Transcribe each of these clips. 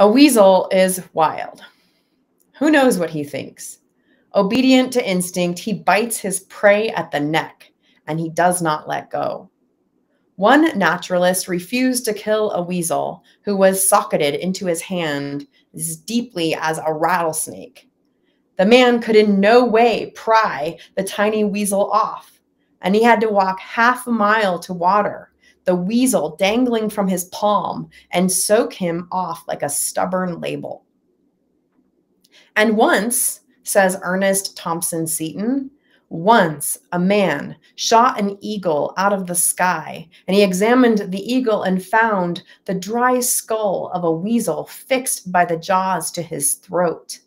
A weasel is wild. Who knows what he thinks? Obedient to instinct, he bites his prey at the neck and he does not let go. One naturalist refused to kill a weasel who was socketed into his hand as deeply as a rattlesnake. The man could in no way pry the tiny weasel off, and he had to walk half a mile to water the weasel dangling from his palm and soak him off like a stubborn label. And once, says Ernest Thompson Seton, once a man shot an eagle out of the sky, and he examined the eagle and found the dry skull of a weasel fixed by the jaws to his throat.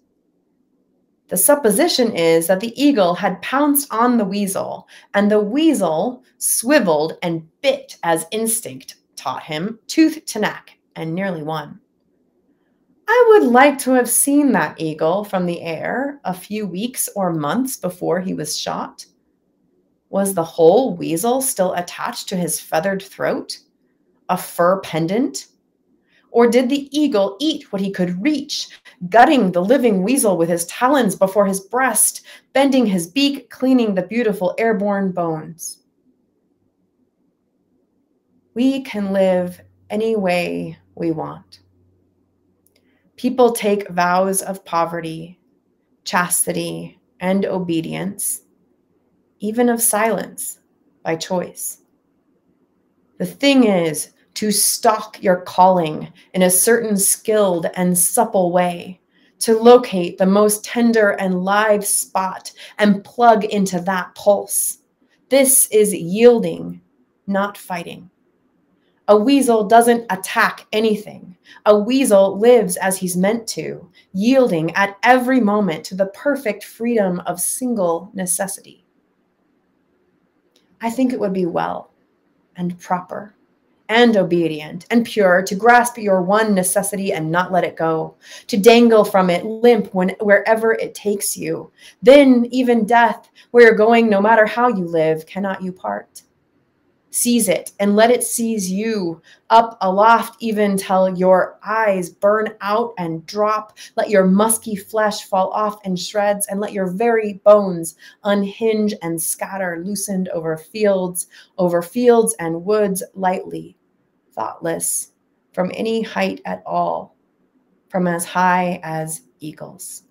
The supposition is that the eagle had pounced on the weasel, and the weasel swiveled and bit as instinct taught him, tooth to neck, and nearly won. I would like to have seen that eagle from the air a few weeks or months before he was shot. Was the whole weasel still attached to his feathered throat? A fur pendant? Or did the eagle eat what he could reach, gutting the living weasel with his talons before his breast, bending his beak, cleaning the beautiful airborne bones? We can live any way we want. People take vows of poverty, chastity, and obedience, even of silence by choice. The thing is, to stalk your calling in a certain skilled and supple way, to locate the most tender and live spot and plug into that pulse. This is yielding, not fighting. A weasel doesn't attack anything. A weasel lives as he's meant to, yielding at every moment to the perfect freedom of single necessity. I think it would be well and proper and obedient and pure, to grasp your one necessity and not let it go, to dangle from it limp when, wherever it takes you. Then, even death, where you're going, no matter how you live, cannot you part. Seize it and let it seize you up aloft, even till your eyes burn out and drop. Let your musky flesh fall off in shreds, and let your very bones unhinge and scatter, loosened over fields, over fields and woods lightly thoughtless from any height at all, from as high as eagles.